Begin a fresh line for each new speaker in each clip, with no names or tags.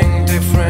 something different.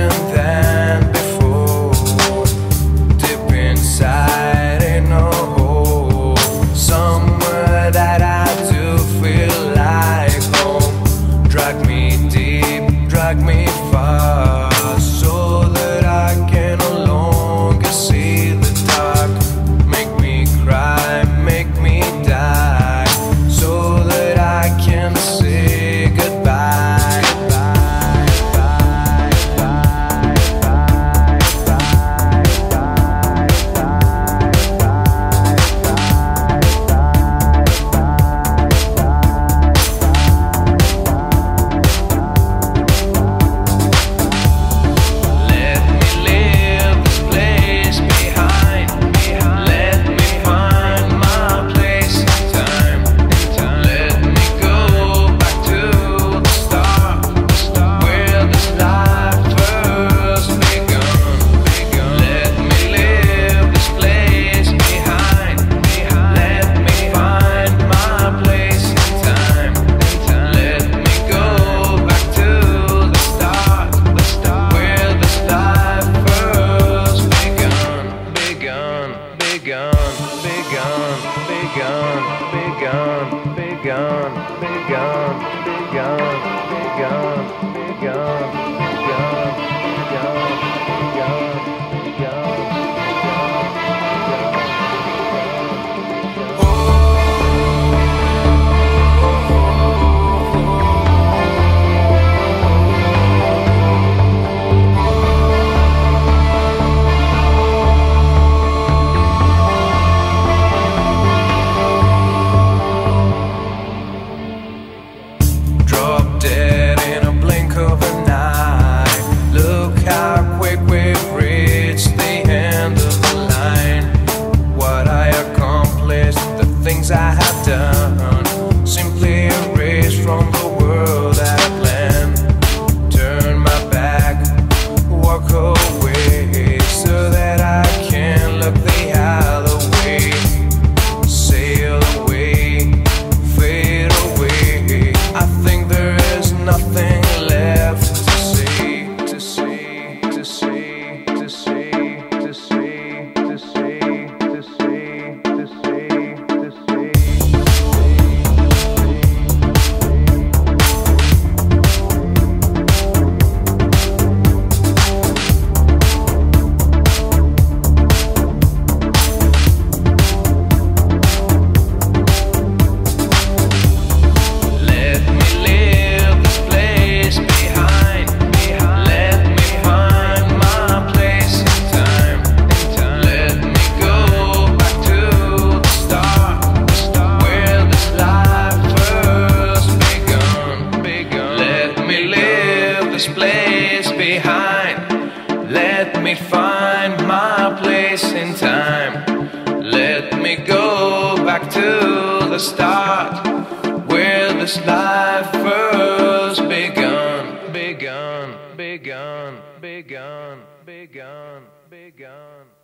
begun, begun, begun, begun, begun. this place behind. Let me find my place in time. Let me go back to the start where this life first begun, begun, begun, begun, begun, begun.